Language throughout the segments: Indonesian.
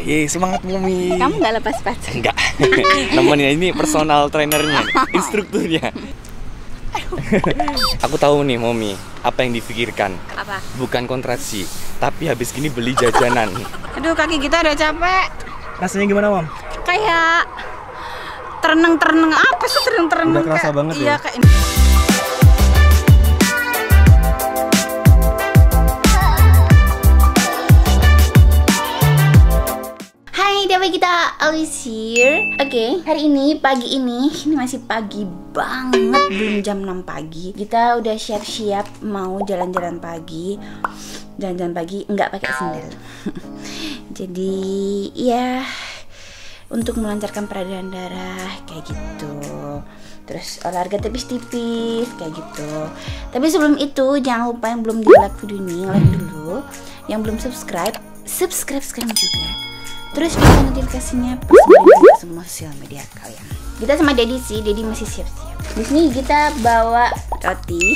Yeay, semangat Mumi. Kamu nggak lepas pacar? Enggak. Nemenin ini personal trainernya, instrukturnya. Aku tahu nih Momi, apa yang dipikirkan. Apa? Bukan kontraksi, tapi habis gini beli jajanan. Aduh kaki kita udah capek. Rasanya gimana, Mom? Kayak tereneng-tereneng apa sih tereneng-tereneng? Udah kerasa Kayak- banget ya? Iya kayak kita always here. Oke, hari ini pagi ini ini masih pagi banget, belum jam 6 pagi. Kita udah siap-siap mau jalan-jalan pagi. Jalan-jalan pagi nggak pakai sendal. Jadi ya untuk melancarkan peredaran darah kayak gitu. Terus olahraga tipis-tipis kayak gitu. Tapi sebelum itu jangan lupa yang belum di like video ini like dulu. Yang belum subscribe, subscribe sekarang juga. Terus nyalain notifikasinya pas ke semua sosial media kalian. Kita sama Dedi sih, Dedi masih siap-siap. Di sini kita bawa roti.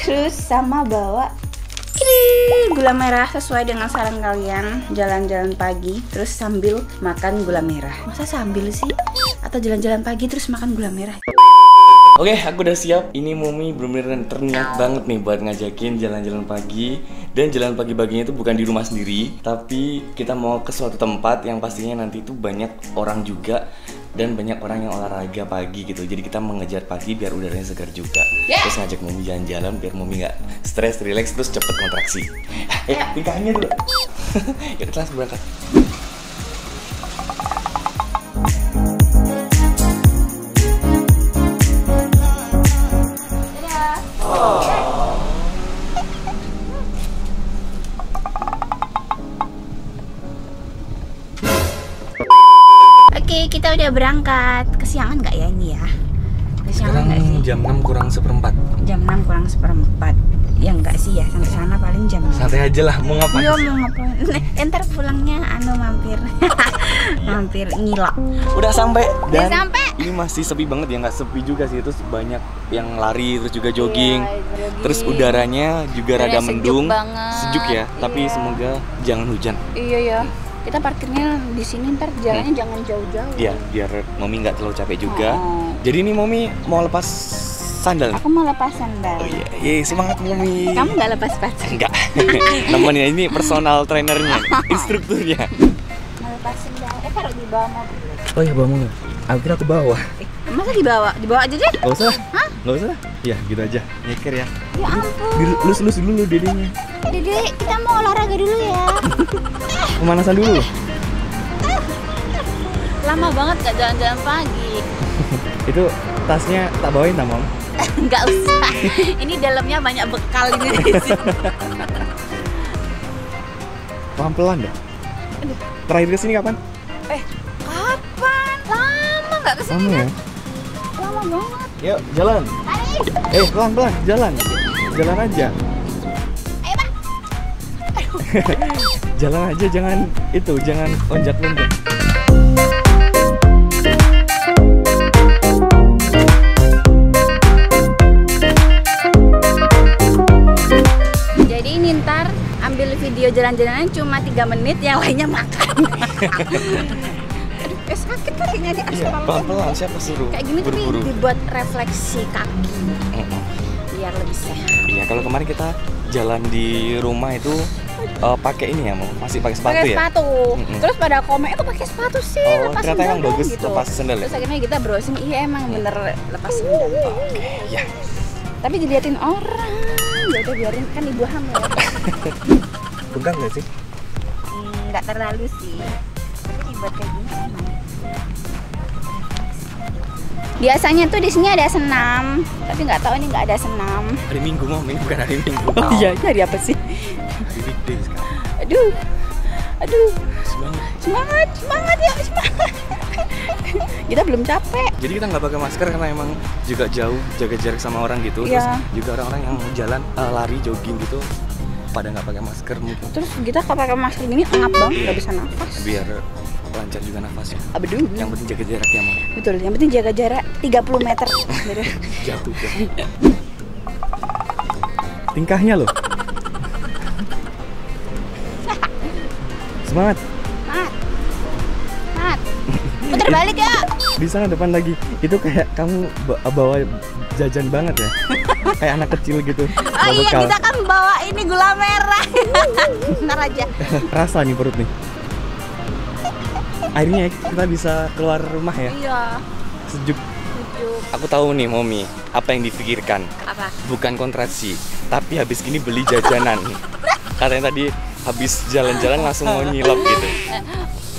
Terus sama bawa ini gula merah sesuai dengan saran kalian jalan-jalan pagi terus sambil makan gula merah masa sambil sih atau jalan-jalan pagi terus makan gula merah Oke, aku udah siap. Ini Mumi bener-bener terniat banget nih buat ngajakin jalan-jalan pagi. Dan jalan pagi-paginya itu bukan di rumah sendiri, tapi kita mau ke suatu tempat yang pastinya nanti itu banyak orang juga dan banyak orang yang olahraga pagi gitu. Jadi kita mengejar pagi biar udaranya segar juga. Terus ngajak Mumi jalan-jalan biar Mumi nggak stres, relax, terus cepet kontraksi. Eh, tingkahnya dulu. Yuk, kita langsung berangkat. Berangkat kesiangan nggak ya ini ya kesiangan Sekarang sih jam 6 kurang seperempat. jam 6 kurang seperempat ya enggak sih ya sampai sana paling jam Santai aja lah, mau ngapain? Iya mau ngapain? Ntar pulangnya anu mampir, mampir ngilak. Udah sampai Udah dan sampai. ini masih sepi banget ya nggak sepi juga sih terus banyak yang lari terus juga jogging Iya, jogging. terus udaranya juga rada mendung banget. sejuk ya tapi Iya. semoga jangan hujan Iya ya. Kita parkirnya di sini ntar jalannya jangan jauh-jauh. ya biar mami nggak terlalu capek juga Oh. jadi ini mami mau lepas sandal Aku mau lepas sandal. oh iya Yeay, semangat mami Kamu nggak lepas pacar? enggak nemenin ini personal trainernya instrukturnya Mau lepas sandal? Eh taruh di bawah mobil. oh iya bawa mobil aku kira ke bawah Eh, masa dibawa? Dibawa aja deh. nggak usah Hah? Nggak usah ya gitu aja nyeker ya Ya ampun. lus lus dulu dedenya Dede, kita mau olahraga dulu ya. pemanasan dulu Lama banget gak jalan-jalan pagi. itu tasnya tak bawain tak mom Nggak usah. Ini dalamnya banyak bekal ini di sini. pelan pelan dah terakhir ke sini kapan Eh, kapan? Lama nggak ke sini? lama ya Lama banget. Yuk jalan. Eh pelan pelan jalan. Jalan aja. Ayo, Pak. jalan aja jangan itu jangan lonjak lonjak. Jadi ini ntar ambil video jalan-jalannya cuma 3 menit, yang lainnya makan. Eh sakit kakinya di iya aspal. pelan pelan siapa suruh Kayak gini tuh buru-buru dibuat refleksi kaki biar lebih sehat. iya kalau kemarin kita jalan di rumah itu eh, pakai ini ya mau masih pakai sepatu pakai ya sepatu. Terus pada komen itu pakai sepatu sih, Oh, lepas ternyata sendal emang dong," bagus gitu. lepas sendal ya? Terus akhirnya kita browsing, iya emang bener lepas sendal. ya Tapi diliatin orang, ya udah biarin kan ibu hamil. pegang nggak sih Hmm, nggak terlalu sih tapi dibuat kayak gini biasanya tuh di sini ada senam tapi nggak tahu ini nggak ada senam. Hari minggu mau ini bukan hari minggu. Oh iya, ini hari apa sih? Hari weekday sekarang. Aduh aduh. Semangat. Semangat semangat ya semangat. Kita belum capek. Jadi kita nggak pakai masker karena emang juga jauh jaga jarak sama orang gitu. Terus Iya. juga orang-orang yang jalan eh, lari jogging gitu pada nggak pakai masker mungkin. Terus kita kalau pakai masker gini ngap banget nggak bisa nafas. Biar lancar juga nafasnya aduh yang penting jaga jarak ya mau betul yang penting jaga jarak 30 meter jauh ya tingkahnya loh semangat Mat. Mat. Putar balik ya. Di sana depan lagi. Itu kayak kamu ba- bawa jajan banget ya. kayak anak kecil gitu. Oh iya, bekal. kita kan bawa ini gula merah. Ntar aja. Rasa nih perut nih. Akhirnya kita bisa keluar rumah ya. Iya. Sejuk. Sejuk. Aku tahu nih, Momi, apa yang dipikirkan. Apa? Bukan kontraksi, tapi habis ini beli jajanan. Katanya tadi habis jalan-jalan langsung mau nyilop gitu.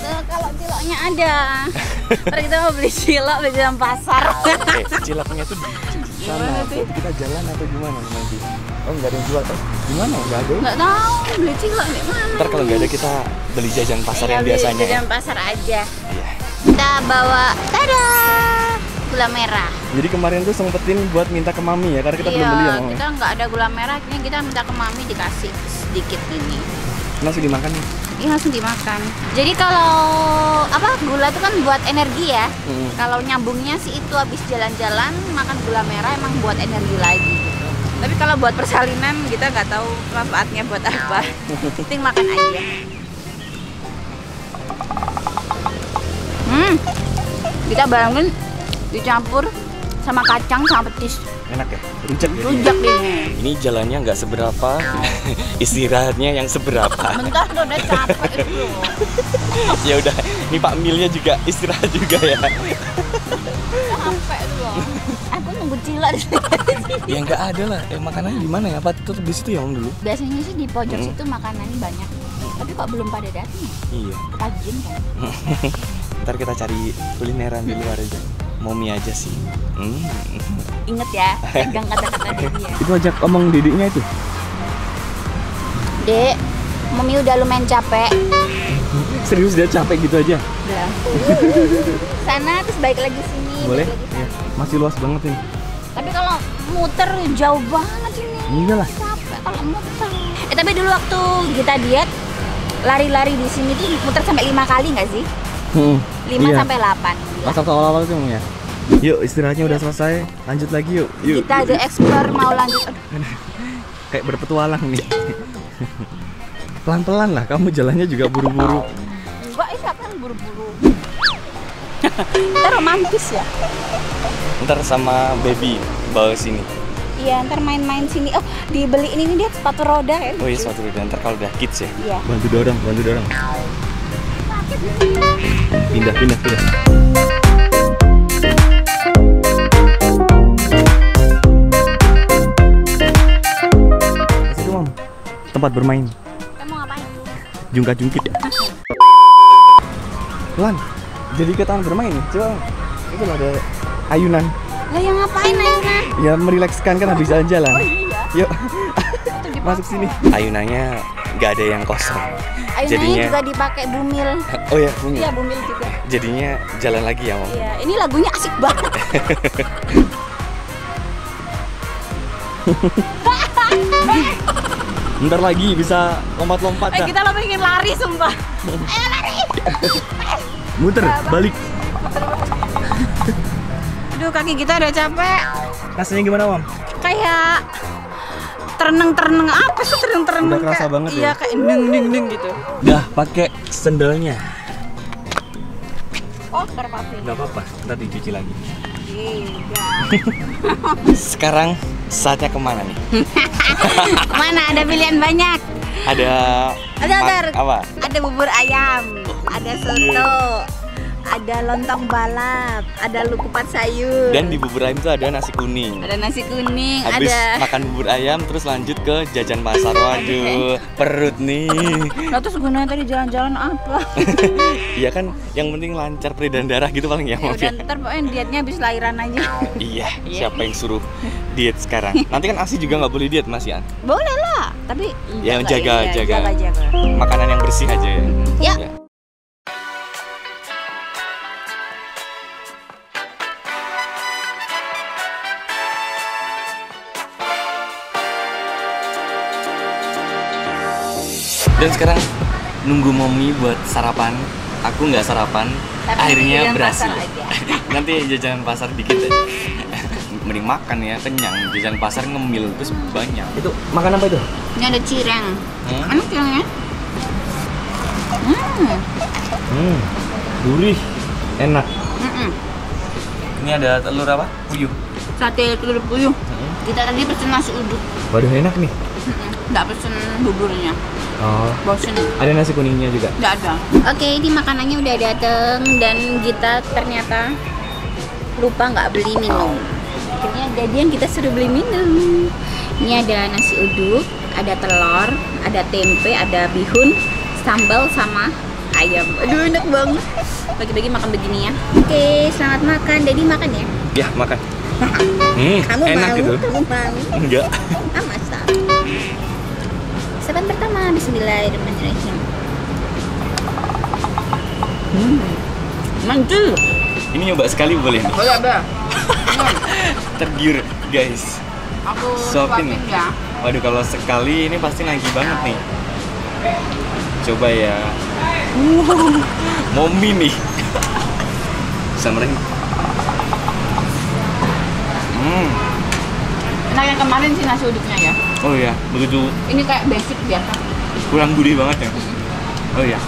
Eh, kalau ciloknya ada. Ntar kita mau beli cilok di dalam pasar. Eh, ciloknya tuh di sana. Kita jalan atau gimana nanti? Oh, nggak ada yang jual. Oh, gimana? Nggak ada. Nggak tahu beli cilok di mana. Ntar kalau nggak ada kita beli jajan pasar Iya, yang beli biasanya. Ya. dalam pasar aja. Iya. Kita bawa tada gula merah. Jadi kemarin tuh sempetin buat minta ke mami ya, karena kita iya, belum beli ya mami. kita nggak ada gula merah, akhirnya kita minta ke mami dikasih sedikit ini. Langsung dimakan nih. Ini langsung dimakan. Jadi kalau apa gula itu kan buat energi ya. Mm. Kalau nyambungnya sih itu habis jalan-jalan makan gula merah emang buat energi lagi. Tapi kalau buat persalinan kita nggak tahu manfaatnya buat apa. Penting makan aja. Hmm, kita bayangin dicampur sama kacang sama petis. Enak ya? Rujak ya? Rujak deh. Ini jalannya nggak seberapa, istirahatnya yang seberapa. Bentar tuh udah capek itu. ya udah, ini Pak Milnya juga istirahat juga ya. Tuh cilok di ya nggak ada lah. Eh makanannya di mana ya? Apa tutup di situ ya Om dulu? Biasanya sih di pojok Hmm. situ makanannya banyak. Tapi kok belum pada datang ya? Iya. Rajin kan? Ntar kita cari kulineran di luar aja. Momi aja sih. Hmm. Ingat ya, pegang kata-kata dia. Itu ajak omong didiknya itu. Dek, Mami udah lumayan capek. Serius dia capek gitu aja. Udah. Sana terus balik lagi sini. Boleh? lagi Iya. Masih luas banget ini. Tapi kalau muter jauh banget ini. Iya lah. Capek kalau muter. Eh tapi dulu waktu kita diet lari-lari di sini tuh muter sampai lima kali nggak sih? Hmm. 5 Iya. sampai 8. Pas waktu awal-awal tuh ya. Yuk istirahatnya udah selesai, lanjut lagi yuk. Yuk. Kita ada explore mau lanjut. Kayak berpetualang nih. Pelan-pelan lah, kamu jalannya juga buru-buru. enggak, siapa yang buru-buru? Kita romantis ya. Ntar sama baby bawa sini. Iya, ntar main-main sini. Oh, dibeli ini nih dia sepatu roda kan? Oh iya suatu udah ntar kalau udah kids ya. Iya. Bantu dorong, bantu dorong. Pindah, pindah, pindah. Tempat bermain. Kita mau ngapain? Jungkat jungkit ya. Lan, jadi ke taman bermain nih. Coba, itu ada ayunan. Lah yang ngapain Ayuna? Ya merilekskan kan habis jalan-jalan. Oh iya. Yuk, masuk sini. Ayunannya nggak ada yang kosong. Ayunanya Jadinya- juga dipakai bumil. Oh ya, Bumi. Iya, bumil juga. Jadinya jalan lagi ya, Mam. Iya, ini lagunya asik banget. Bentar lagi bisa lompat-lompat eh, kita lo pengen lari sumpah. Ayo lari. Muter, balik. Aduh, kaki kita udah capek. Rasanya gimana, Mam? Kayak tereneng-tereneng apa sih tereneng-tereneng Udah kerasa kayak- banget ya? Iya, kayak neng-neng gitu. Dah pakai sendalnya. Oh, terpapi. Nggak apa-apa, ntar dicuci lagi. Iya. Sekarang saatnya ke mana nih? Ke mana? Ada pilihan banyak. Ada ada. apa? Ada bubur ayam, ada soto, ada lontong balap, ada lukupat sayur. Dan di bubur ayam itu ada nasi kuning. ada nasi kuning, Habis ada. makan bubur ayam terus lanjut ke jajan pasar. Waduh, perut nih. Nah, terus gunanya tadi jalan-jalan apa? Iya kan, yang penting lancar peredaran darah gitu paling ya, ya udah ntar pokoknya dietnya habis lahiran aja. Iya, Iya. siapa yang suruh diet sekarang? Nanti kan Asi juga nggak boleh diet, Mas Ian. Boleh lah, tapi Ya, jaga, iya, jaga. jaga, jaga. Makanan yang bersih aja ya. Ya. Dan sekarang nunggu mommy buat sarapan. Aku nggak sarapan, Tapi akhirnya berhasil. Nanti jajan pasar dikit aja. Mending makan ya, kenyang. Jajan pasar ngemil terus banyak. Itu makan apa itu? Ini ada cireng. Hmm? Enak cirengnya. Hmm. Hmm, gurih, enak. Mm-mm. Ini ada telur apa? Puyuh. Sate telur puyuh. Kita tadi pesen nasi uduk. Waduh enak nih. Mm-mm. Nggak pesen buburnya. Oh, Bosen. ada nasi kuningnya juga. Nggak ada. Oke, ini makanannya udah dateng dan kita ternyata lupa nggak beli minum. Akhirnya jadi yang kita suruh beli minum. Ini ada nasi uduk, ada telur, ada tempe, ada bihun, sambal sama ayam. Aduh enak banget. Bagi-bagi makan begini ya. Oke, selamat makan. Jadi makan ya. Ya makan. Hmm, Kamu enak mau? gitu. Kamu mau? Enggak. Masa? Saban pertama, Bismillahirrahmanirrahim. Hmm. Mantul. Ini nyoba sekali boleh nih. Boleh, boleh. Tergiur guys. Aku Suapin. ya. Waduh kalau sekali ini pasti nagih banget nih. Coba ya. Momi nih. Sama lagi. Hmm. Nah yang kemarin sih nasi uduknya ya. Oh iya, begitu Ini kayak basic biasa. kurang gurih banget ya. Oh iya.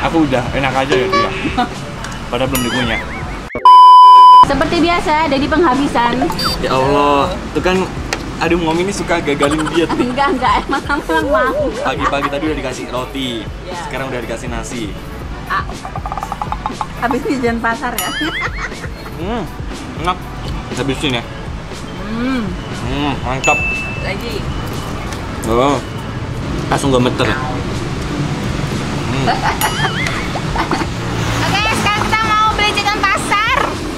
Aku udah enak aja ya dia. Padahal belum dikunyah. Seperti biasa, ada di penghabisan. Ya Allah, itu kan aduh momi ini suka gagalin diet nih. Enggak, enggak, emang kamu yang mau. Pagi-pagi tadi udah dikasih roti, Ya. sekarang udah dikasih nasi. Ah. Habis di jalan pasar ya. Hmm, enak. Habisin ya. Hmm. Hmm, mantap. Lagi. Oh, langsung gemeter. Hmm. Oke, sekarang kita mau beli jajan pasar.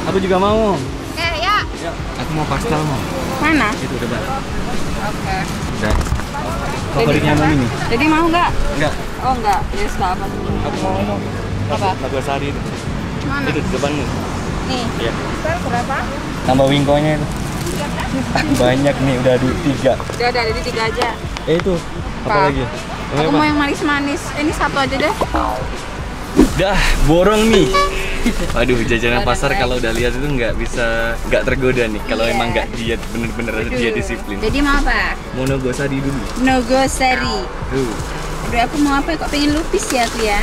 Aku juga mau. Eh, ya. Ya, aku mau pastel mau. Mana? Itu udah Mbak. Oke. Udah. Favoritnya Mami nih. Jadi mau nggak? Enggak, Oh enggak, yes nggak apa aku mau mau. Apa? Lagu Sari itu. Mana? Itu di depanmu. Nih. Iya. Berapa? Tambah wingkonya itu. Banyak nih, udah ada tiga. Udah ada, jadi tiga aja. Eh itu, apa, Apa? lagi? Aku mau yang manis-manis. Ini satu aja deh. Dah, borong nih. Waduh, jajanan Ada pasar kalau udah lihat itu nggak bisa nggak tergoda nih. Kalau Iya. emang nggak diet bener-bener dia disiplin. Jadi mau apa? Mau nogosari dulu. Nogosari. Tuh. Udah aku mau apa? Kok pengen lupis ya aku ya?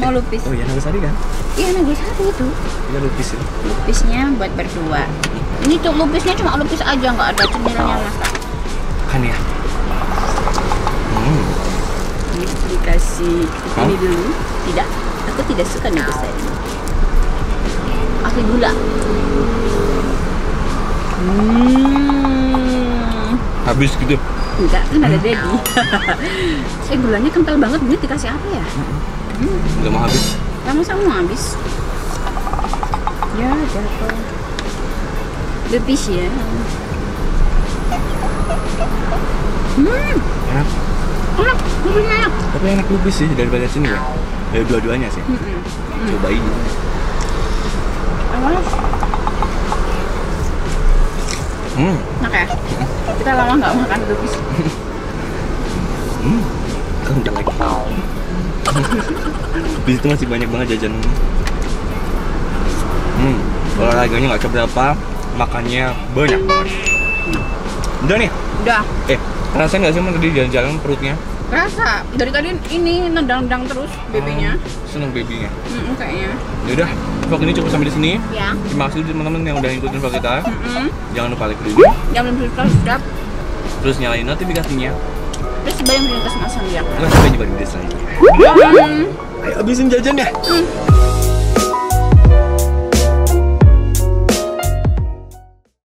Mau lupis? Oh iya nogosari kan? Iya nogosari itu. Iya lupis itu. Lupisnya buat berdua. Ini tuh lupisnya cuma lupis aja, nggak ada cemilnya masa. Kan ya. Hmm. Ini dikasih Hah? ini dulu. Tidak, aku tidak suka nogosari. Aku gula. Hmm. Habis gitu. Enggak, kan ada daddy. eh gulanya kental banget, ini dikasih apa ya? Nggak mau habis. Kamu sama mau habis? Ya, jatuh. Lupis ya. Hmm, Enak. enak, lupisnya enak. Tapi enak lupis sih daripada sini ya. Dari dua-duanya sih. Mm-mm. Cobain. Awas, Hmm. enak ya? Kita lama nggak makan lupis. Hmm. Kencang lagi. Habis itu masih banyak banget jajan. Hmm. Olahraganya nggak seberapa, makannya banyak banget. Udah nih. Udah, Eh, rasain nggak sih tadi jalan-jalan perutnya? rasa. Dari tadi ini nendang-nendang terus babynya. Oh, seneng babynya. Mm, kayaknya. Yaudah, vlog ini cukup sampai di sini. Ya. Terima kasih teman-teman yang udah ngikutin vlog kita. Mm-mm. Jangan lupa like dulu, Jangan belum subscribe. terus nyalain notifikasinya. Terus sebaliknya prioritas masang ya. Terus selanjutnya. Hmm. Ayo habisin jajan ya. Hmm.